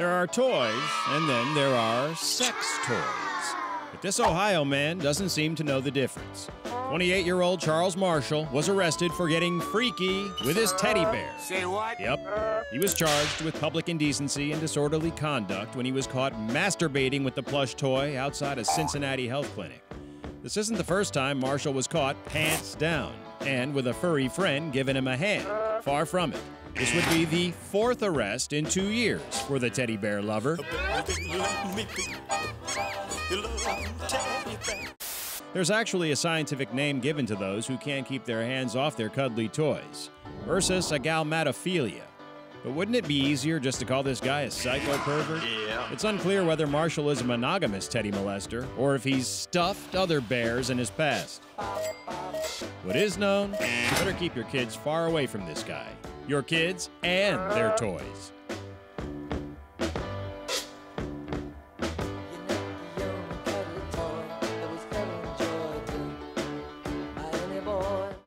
There are toys, and then there are sex toys. But this Ohio man doesn't seem to know the difference. 28 year old Charles Marshall was arrested for getting freaky with his teddy bear. Say what? Yep. He was charged with public indecency and disorderly conduct when he was caught masturbating with the plush toy outside a Cincinnati health clinic. This isn't the first time Marshall was caught pants down and with a furry friend giving him a hand. Far from it. This would be the fourth arrest in two years for the teddy bear lover. There's actually a scientific name given to those who can't keep their hands off their cuddly toys Ursus agalmatophilia. But wouldn't it be easier just to call this guy a psycho pervert? Yeah. It's unclear whether Marshall is a monogamous teddy molester or if he's stuffed other bears in his past. What is known, you better keep your kids far away from this guy. Your kids and their toys.